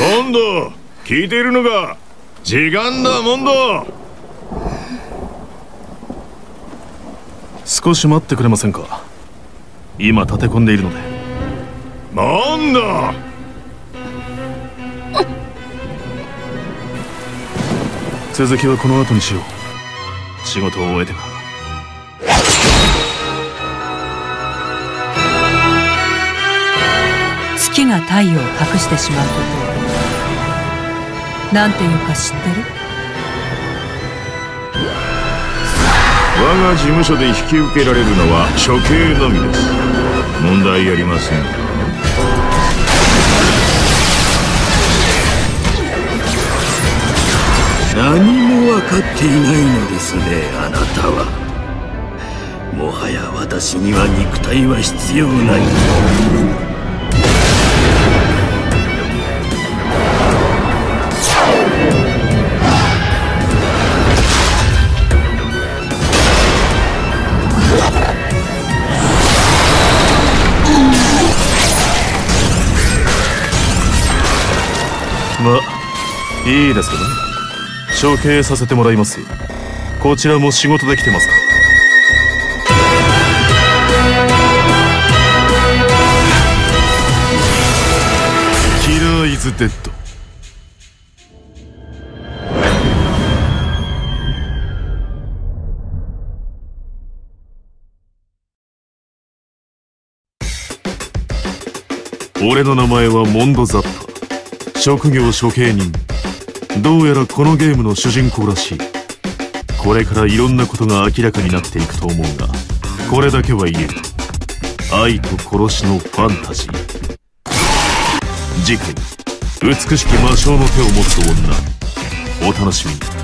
モンド聞いているのか時間だモンド。少し待ってくれませんか？今立て込んでいるので。モンド。続きはこの後にしよう。仕事を終えてから。月が太陽を隠してしまうことをなんていうか知ってる？我が事務所で引き受けられるのは処刑のみです。問題ありません。何も分かっていないのですねあなたは。もはや私には肉体は必要ない。まあいいですけどね。処刑させてもらいますよ。こちらも仕事できてますかキラーイズデッド。俺の名前はモンド・ザッパ。職業処刑人。どうやらこのゲームの主人公らしい。これからいろんなことが明らかになっていくと思うがこれだけは言え。る愛と殺しのファンタジー。次回美しき魔性の手を持つ女。お楽しみに。